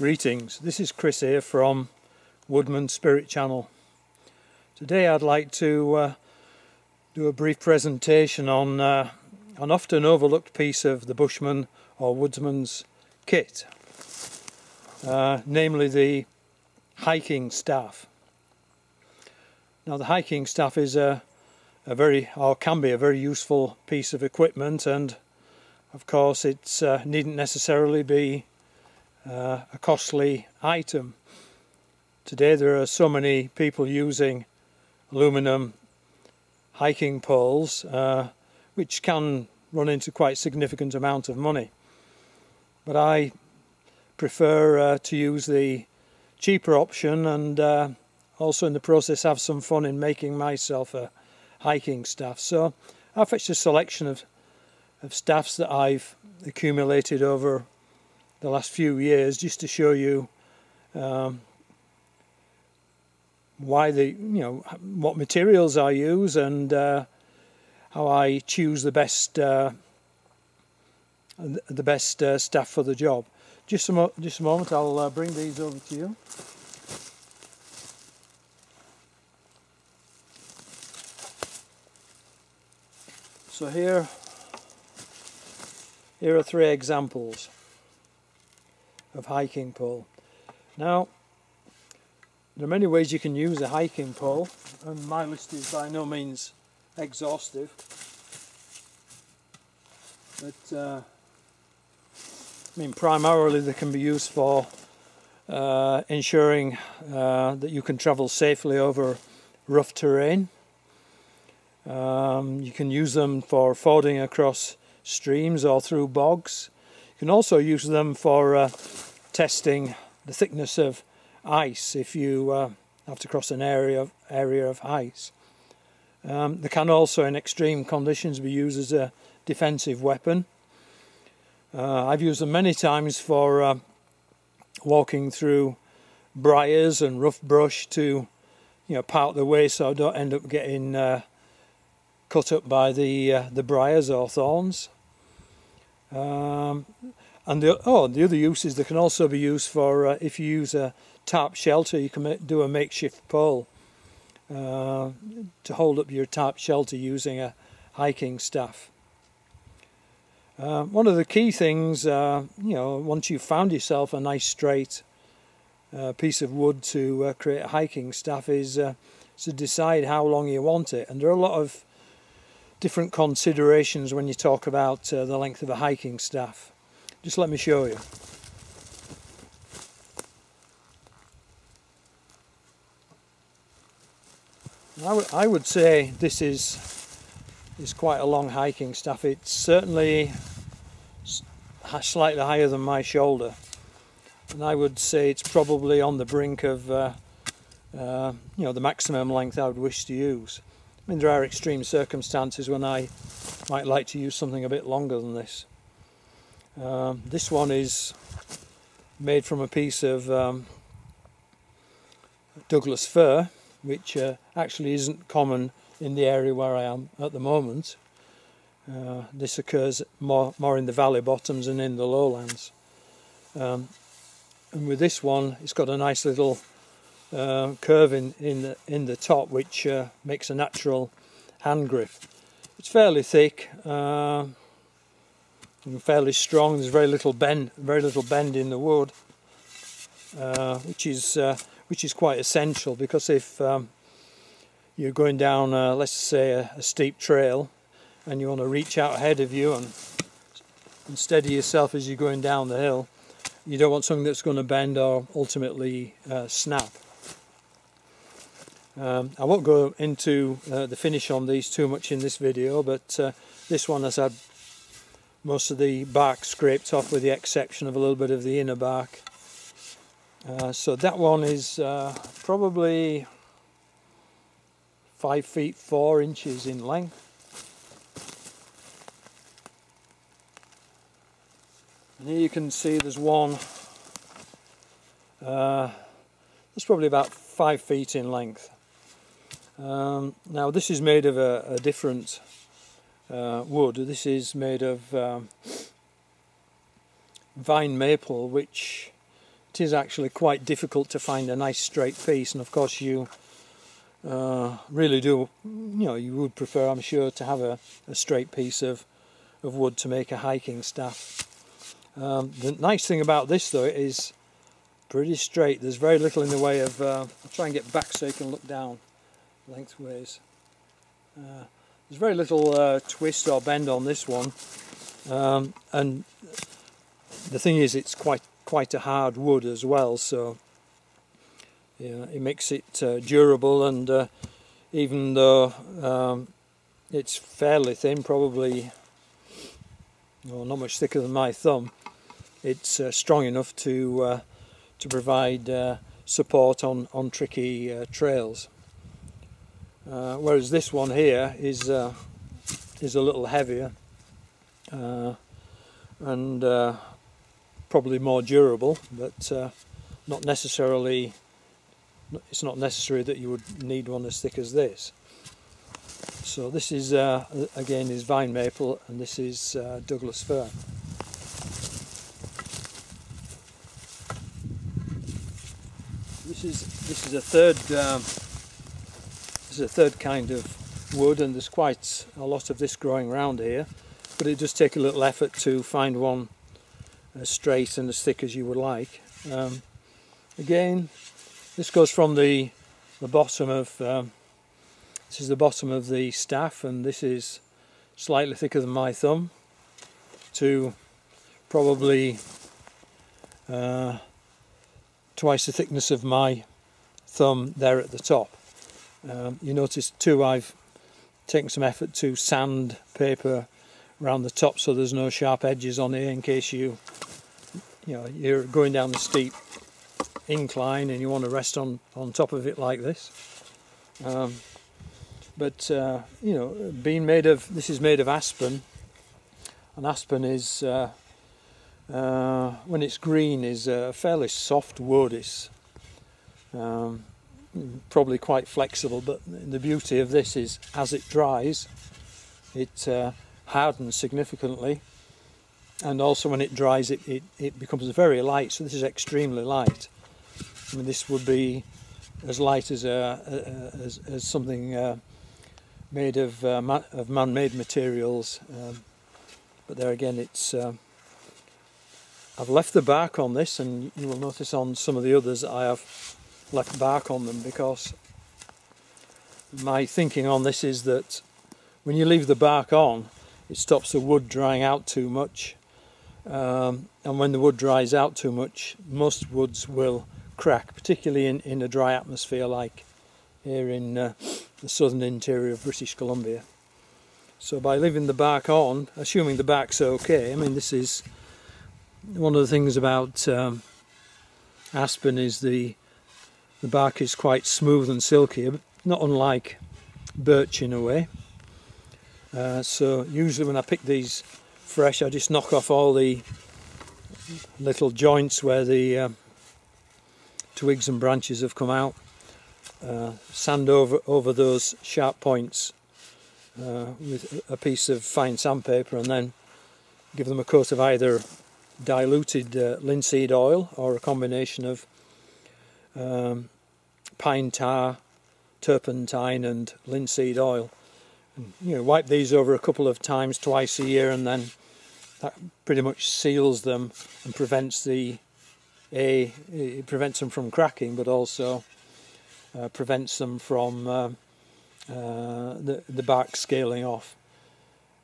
Greetings, this is Chris here from Woodsman's Spirit Channel. Today I'd like to uh, do a brief presentation on uh, an often overlooked piece of the bushman or woodsman's kit, uh, namely the hiking staff. Now the hiking staff is a, a very, or can be a very useful piece of equipment and of course it uh, needn't necessarily be uh, a costly item. Today there are so many people using aluminum hiking poles uh, which can run into quite significant amount of money. But I prefer uh, to use the cheaper option and uh, also in the process have some fun in making myself a hiking staff. So I've fetched a selection of, of staffs that I've accumulated over the last few years just to show you um, why the you know what materials I use and uh, how I choose the best uh, the best uh, staff for the job. Just a just a moment, I'll uh, bring these over to you. So here, here are three examples of hiking pole. Now, there are many ways you can use a hiking pole, and my list is by no means exhaustive. But, uh, I mean, primarily they can be used for uh, ensuring uh, that you can travel safely over rough terrain. Um, you can use them for fording across streams or through bogs. You can also use them for uh, testing the thickness of ice if you uh, have to cross an area of, area of ice. Um, they can also, in extreme conditions, be used as a defensive weapon. Uh, I've used them many times for uh, walking through briars and rough brush to, you know, part the way so I don't end up getting uh, cut up by the uh, the briars or thorns. Um, and the, oh, the other uses they can also be used for uh, if you use a tarp shelter, you can do a makeshift pole uh, to hold up your tarp shelter using a hiking staff. Uh, one of the key things, uh, you know, once you've found yourself a nice straight uh, piece of wood to uh, create a hiking staff, is to decide how long you want it. And there are a lot of different considerations when you talk about uh, the length of a hiking staff. Just let me show you. I, would say this is is quite a long hiking staff. It's certainly slightly higher than my shoulder, and I would say it's probably on the brink of uh, uh, you know the maximum length I would wish to use. I mean, there are extreme circumstances when I might like to use something a bit longer than this. Um, this one is made from a piece of um, Douglas fir, which uh, actually isn't common in the area where I am at the moment. Uh, this occurs more, more in the valley bottoms and in the lowlands. Um, and with this one, it's got a nice little uh, curve in, in, the, in the top which uh, makes a natural hand grip. It's fairly thick uh, and fairly strong. There's very little bend, very little bend in the wood, uh, which is uh, which is quite essential because if um, you're going down, uh, let's say, a, a, steep trail, and you want to reach out ahead of you and, and steady yourself as you're going down the hill, you don't want something that's going to bend or ultimately snap. Um, I won't go into uh, the finish on these too much in this video, but uh, this one has had most of the bark scraped off with the exception of a little bit of the inner bark. Uh, so that one is uh, probably 5 feet 4 inches in length. And here you can see there's one uh, that's probably about 5 feet in length. Um, now this is made of a, a different uh, wood. This is made of um, vine maple, which it is actually quite difficult to find a nice straight piece and of course you uh, really do you know you would prefer I'm sure to have a, a straight piece of, of wood to make a hiking staff. Um, the nice thing about this though is pretty straight there's very little in the way of uh, I'll try and get back so you can look down lengthways. Uh, there's very little uh, twist or bend on this one um, and the thing is it's quite quite a hard wood as well so yeah, it makes it uh, durable and uh, even though um, it's fairly thin probably well, not much thicker than my thumb it's uh, strong enough to uh, to provide support on on tricky uh, whereas this one here is is a little heavier and probably more durable, but uh, not necessarily. It's not necessary that you would need one as thick as this. So this is uh, again is vine maple, and this is uh, Douglas fir. This is this is a third um, is a third kind of wood, and there's quite a lot of this growing around here. But it does take a little effort to find one as straight and as thick as you would like. Um, again, this goes from the the bottom of um, this is the bottom of the staff, and this is slightly thicker than my thumb to probably uh, twice the thickness of my thumb there at the top. Um, you notice too I've taken some effort to sand paper around the top so there's no sharp edges on here in case you you know you're going down the steep incline and you want to rest on on top of it like this. Um, but uh, you know being made of this is made of aspen. And aspen is uh, uh, when it's green is a fairly soft wood it's um, probably quite flexible but the beauty of this is as it dries it uh, hardens significantly. And also when it dries it, it, it becomes very light. So this is extremely light. I mean this would be as light as a, a as, as something uh, made of uh, ma of man-made materials. Um, but there again it's uh, I've left the bark on this and you will notice on some of the others I have left bark on them because my thinking on this is that when you leave the bark on it stops the wood drying out too much. Um, and when the wood dries out too much most woods will crack particularly in, in a dry atmosphere like here in uh, the southern interior of British Columbia. So by leaving the bark on assuming the bark's okay I mean this is one of the things about um, aspen is the the bark is quite smooth and silky not unlike birch in a way. Uh, so usually when I pick these fresh I just knock off all the little joints where the uh, twigs and branches have come out uh, sand over over those sharp points uh, with a piece of fine sandpaper and then give them a coat of either diluted uh, linseed oil or a combination of um, pine tar, turpentine and linseed oil you know, wipe these over a couple of times, twice a year, and then that pretty much seals them and prevents the a it prevents them from cracking, but also uh, prevents them from uh, uh, the the bark scaling off.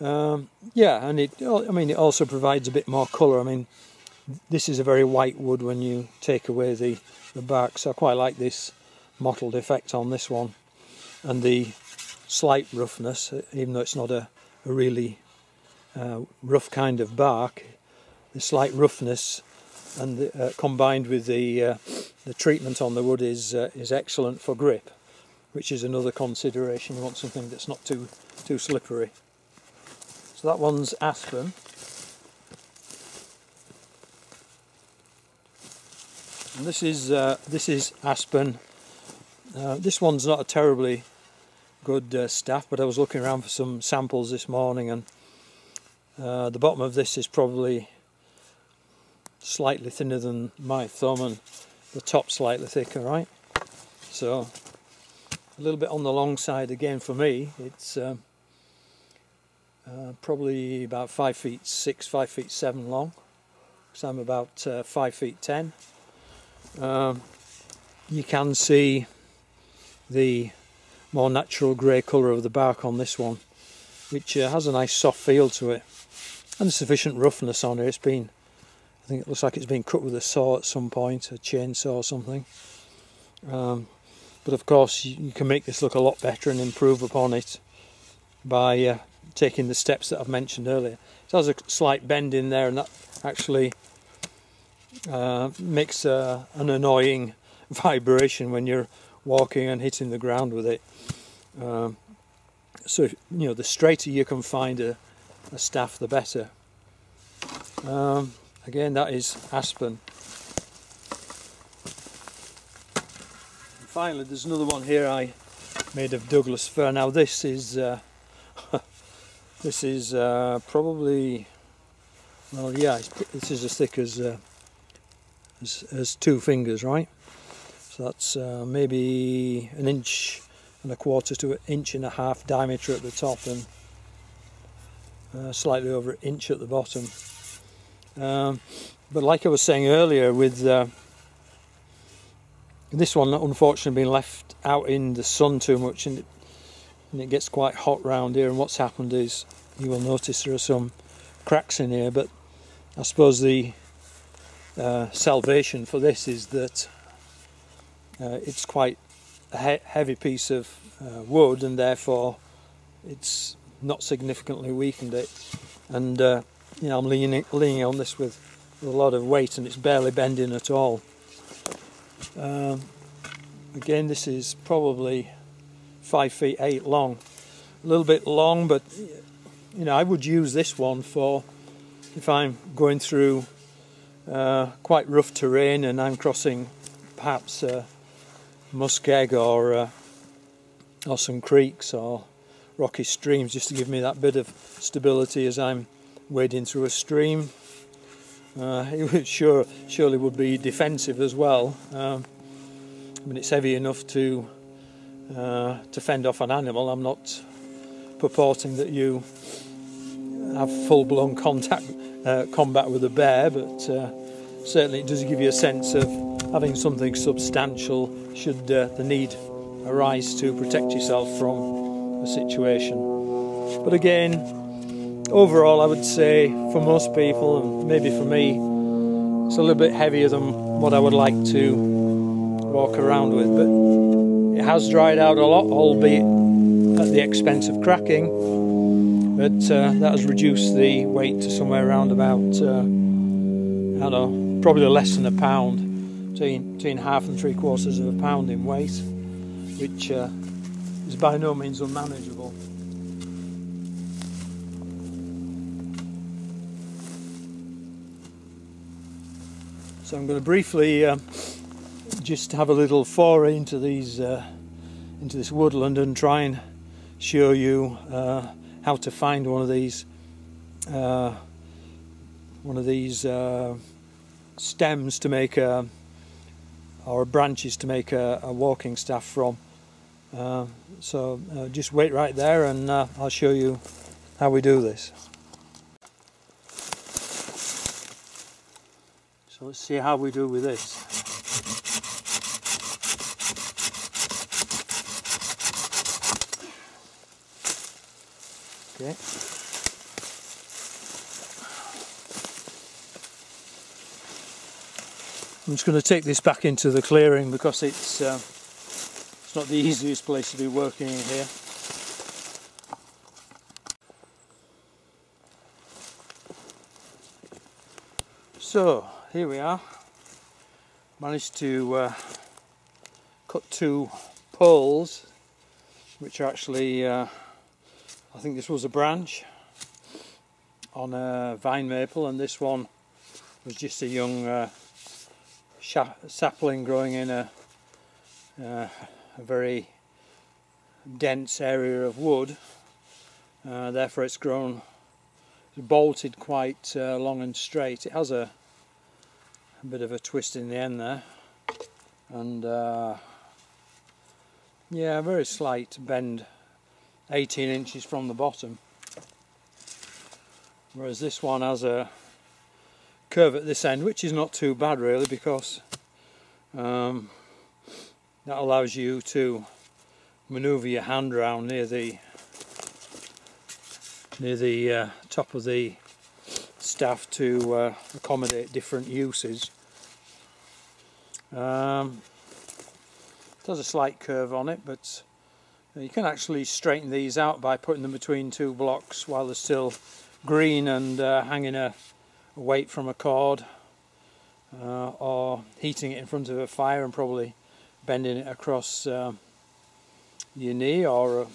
Um, yeah, and it I mean it also provides a bit more colour. I mean this is a very white wood when you take away the the bark, so I quite like this mottled effect on this one, and the slight roughness, even though it's not a, a really uh, rough kind of bark. The slight roughness and the, uh, combined with the uh, the treatment on the wood is uh, is excellent for grip, which is another consideration. You want something that's not too too slippery. So that one's aspen. And this is uh, this is aspen. Uh, this one's not a terribly good uh, staff but I was looking around for some samples this morning and uh, the bottom of this is probably slightly thinner than my thumb and the top slightly thicker, right? So a little bit on the long side again for me. It's um, uh, probably about five feet six, five feet seven long. So I'm about uh, five feet ten. Um, you can see the more natural grey colour of the bark on this one, which uh, has a nice soft feel to it and sufficient roughness on it. It's been, I think it looks like it's been cut with a saw at some point, a chainsaw or something. Um, but of course, you, you, can make this look a lot better and improve upon it by uh, taking the steps that I've mentioned earlier. So there's a slight bend in there, and that actually uh, makes uh, an annoying vibration when you're walking and hitting the ground with it. Um, so you know, the straighter you can find a, a staff, the better. Um, again, that is aspen. And finally, there's another one here I made of Douglas fir. Now this is uh, this is uh, probably well, yeah, this is as thick as, uh, as two fingers, right? So that's uh, maybe an inch and a quarter to an inch and a half diameter at the top and uh, slightly over an inch at the bottom. Um, but like I was saying earlier with uh, this one unfortunately been left out in the sun too much and it, and it gets quite hot round here and what's happened is you will notice there are some cracks in here but I suppose the uh, salvation for this is that uh, it's quite a he heavy piece of uh, wood and therefore it's not significantly weakened it. And uh, you know I'm leaning, leaning on this with, a lot of weight and it's barely bending at all. Um, again this is probably five feet eight long. A little bit long but you know I would use this one for if I'm going through uh, quite rough terrain and I'm crossing perhaps uh, muskeg or uh, or some creeks or rocky streams just to give me that bit of stability as I'm wading through a stream. Uh, it sure surely would be defensive as well. Um, I mean, it's heavy enough to uh, to fend off an animal. I'm not purporting that you have full-blown contact uh, combat with a bear, but uh, certainly it does give you a sense of having something substantial should uh, the need arise to protect yourself from a situation. But again, overall, I would say for most people, and maybe for me, it's a little bit heavier than what I would like to walk around with. But it has dried out a lot, albeit at the expense of cracking. But uh, that has reduced the weight to somewhere around about, uh, I don't know, probably less than a pound between, between half and three quarters of a pound in weight, which uh, is by no means unmanageable. So I'm going to briefly uh, just have a little foray into these uh, into this woodland and try and show you uh, how to find one of these uh, one of these uh, stems to make a or branches to make a, a walking staff from. Uh, so uh, just wait right there and uh, I'll show you how we do this. So let's see how we do with this. I'm just going to take this back into the clearing because it's uh, it's not the easiest place to be working in here. So here we are. Managed to uh, cut two poles, which are actually uh, think this was a branch on a vine maple, and this one was just a young uh, sapling growing in a, uh, a very dense area of wood. Uh, therefore, it's grown bolted quite uh, long and straight. It has a a bit of a twist in the end there and uh, yeah a very slight bend 18 inches from the bottom whereas this one has a curve at this end which is not too bad really because um, that allows you to maneuver your hand around near the near the uh, top of the staff to uh, accommodate different uses. Um, it has a slight curve on it but you can actually straighten these out by putting them between two blocks while they're still green and uh, hanging a, a, weight from a cord uh, or heating it in front of a fire and probably bending it across uh, your knee or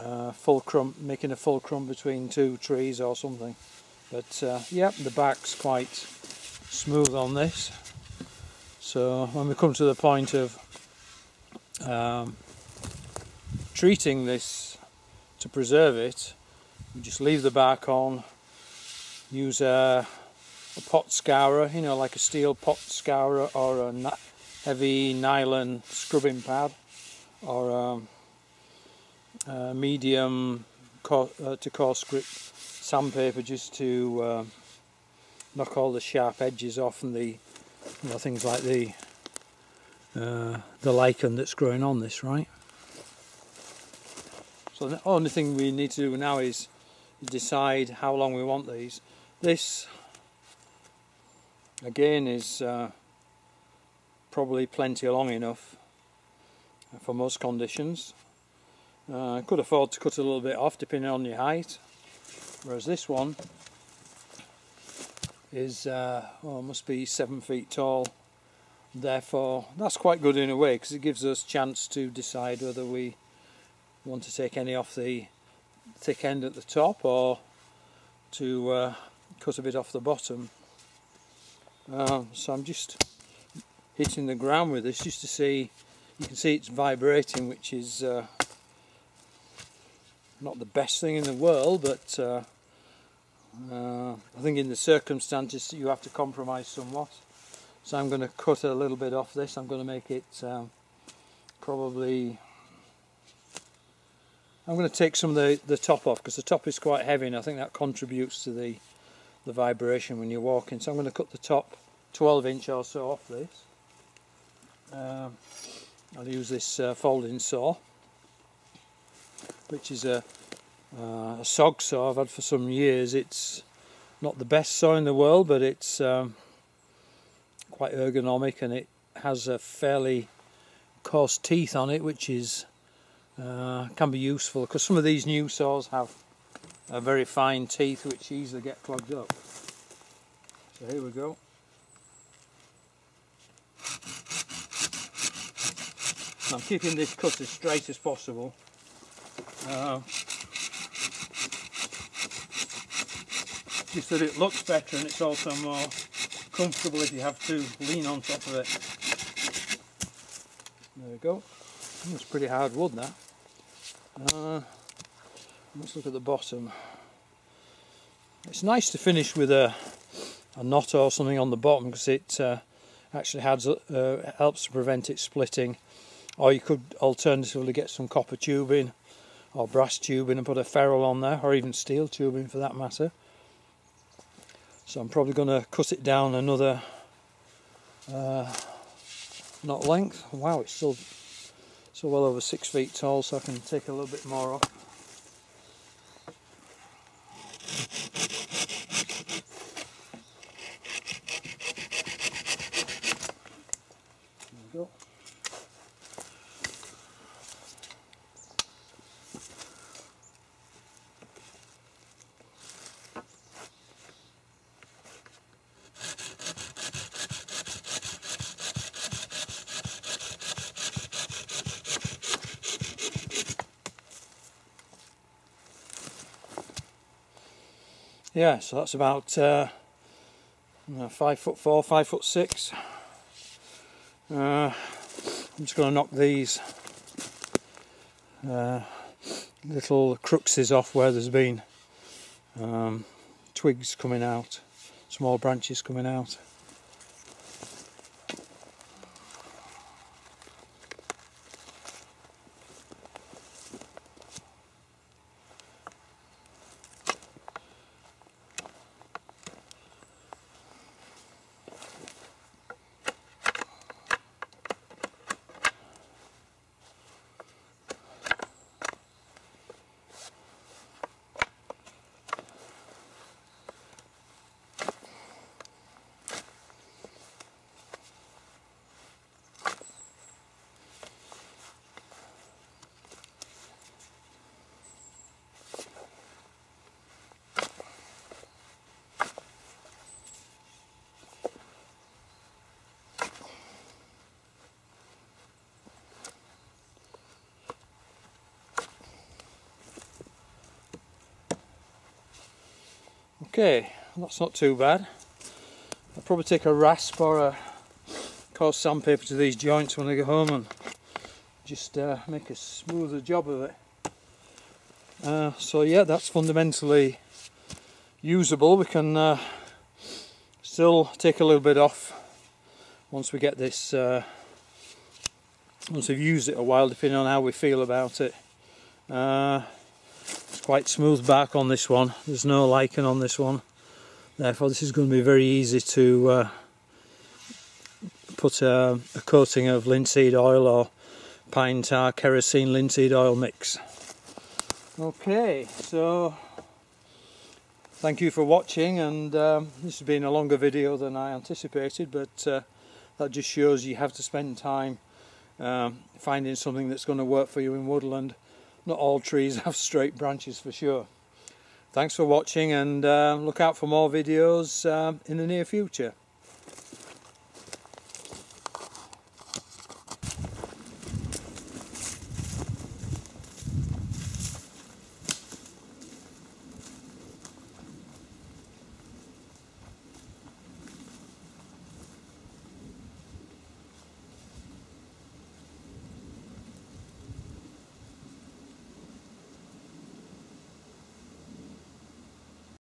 uh, fulcrum, making a fulcrum between two trees or something. But uh, yeah, the back's quite smooth on this. So when we come to the point of um, treating this to preserve it, we just leave the bark on, use a, a pot scourer, you know, like a steel pot scourer or a heavy nylon scrubbing pad or um, uh, medium co uh, to coarse grit sandpaper just to uh, knock all the sharp edges off and the you know things like the uh, the lichen that's growing on this right so the only thing we need to do now is decide how long we want these. This again is uh, probably plenty long enough for most conditions. Uh, could afford to cut a little bit off depending on your height whereas this one is uh, oh, must be seven feet tall. Therefore that's quite good in a way because it gives us chance to decide whether we want to take any off the thick end at the top or to uh, cut a bit off the bottom uh, so I'm just hitting the ground with this just to see you can see it's vibrating which is uh, not the best thing in the world, but uh, uh, I think in the circumstances you have to compromise somewhat. So I'm going to cut a little bit off this. I'm going to make it um, probably. I'm going to take some of the, the top off because the top is quite heavy and I think that contributes to the the vibration when you're walking. So I'm going to cut the top 12 inch or so off this. Um, I'll use this uh, folding saw which is a, uh, a SOG saw I've had for some years. It's not the best saw in the world, but it's um, quite ergonomic and it has a fairly coarse teeth on it, which is uh, can be useful because some of these new saws have a very fine teeth which easily get clogged up. So here we go. I'm keeping this cut as straight as possible uh, just that it looks better and it's also more comfortable if you have to lean on top of it. There we go. It's pretty hard wood now. Uh, let's look at the bottom. It's nice to finish with a, a knot or something on the bottom because it uh, actually has, uh, helps to prevent it splitting. Or you could alternatively get some copper tubing or brass tubing and put a ferrule on there or even steel tubing for that matter so I'm probably going to cut it down another uh, knot length wow it's still still well over six feet tall so I can take a little bit more off yeah so that's about uh, five foot four five foot six. Uh, I'm just going to knock these uh, little cruxes off where there's been um, twigs coming out small branches coming out Okay, that's not too bad. I'll probably take a rasp or a coarse sandpaper to these joints when I go home and just uh, make a smoother job of it. Uh, so yeah, that's fundamentally usable. We can uh, still take a little bit off once we get this, uh, once we've used it a while, depending on how we feel about it. Quite smooth bark on this one. There's no lichen on this one. Therefore, this is going to be very easy to uh, put a, a coating of linseed oil or pine tar kerosene linseed oil mix. Okay, so thank you for watching and um, this has been a longer video than I anticipated but uh, that just shows you have to spend time um, finding something that's going to work for you in woodland. Not all trees have straight branches for sure. Thanks for watching and uh, look out for more videos uh, in the near future.